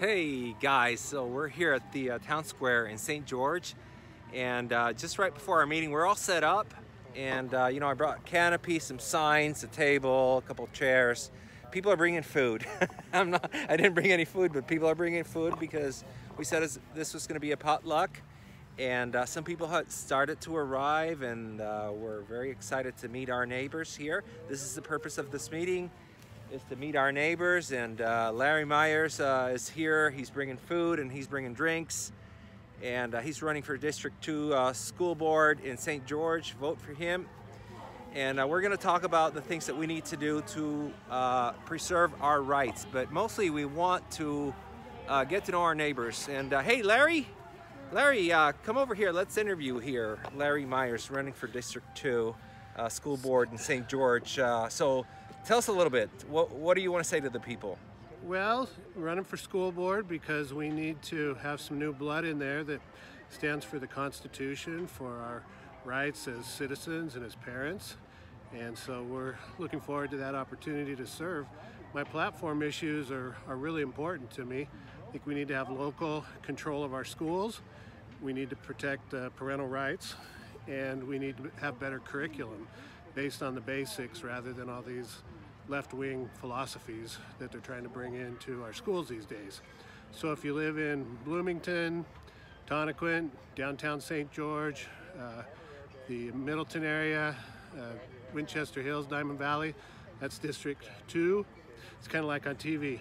Hey guys, so we're here at the uh, town square in St. George and uh, just right before our meeting we're all set up and uh, you know I brought canopy, some signs, a table, a couple chairs. People are bringing food. I'm not, I didn't bring any food but people are bringing food because we said this was going to be a potluck and uh, some people have started to arrive and uh, we're very excited to meet our neighbors here. This is the purpose of this meeting is to meet our neighbors and uh, Larry Myers uh, is here. He's bringing food and he's bringing drinks and uh, he's running for District 2 uh, School Board in St. George. Vote for him. And uh, we're going to talk about the things that we need to do to uh, preserve our rights. But mostly we want to get to know our neighbors. And hey, Larry, Larry, come over here. Let's interview here. Larry Myers running for District 2 School Board in St. George. so Tell us a little bit. What, what do you want to say to the people? Well, running for school board because we need to have some new blood in there that stands for the Constitution, for our rights as citizens and as parents. And so we're looking forward to that opportunity to serve. My platform issues are, are really important to me. I think we need to have local control of our schools. We need to protect uh, parental rights and we need to have better curriculum based on the basics rather than all these left-wing philosophies that they're trying to bring into our schools these days. So if you live in Bloomington, Tonaquint, downtown St. George, uh, the Middleton area, uh, Winchester Hills, Diamond Valley, that's District 2. It's kind of like on TV.